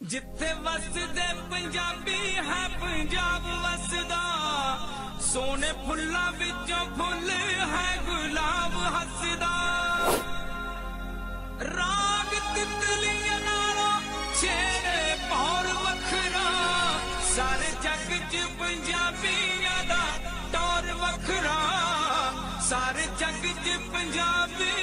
ਜਿੱਥੇ ਵਸਦੇ ਪੰਜਾਬੀ ਹੈ ਪੰਜਾਬ ਵਸਦਾ। ਸੋਨੇ ਫੁੱਲਾਂ ਵਿੱਚੋਂ ਫੁੱਲ ਹੈ ਗੁਲਾਬ ਹੱਸਦਾ। ਰਾਗ ਤਿਤਲੀਆਂ ਨਾਲੋਂ ਛੇੜੇ ਪੌਰ ਵੱਖਰਾ। ਸਾਰੇ ਜੱਗ 'ਚ ਪੰਜਾਬੀਆਂ ਦਾ ਟੌਰ ਵੱਖਰਾ। ਸਾਰੇ ਜੱਗ 'ਚ ਪੰਜਾਬੀ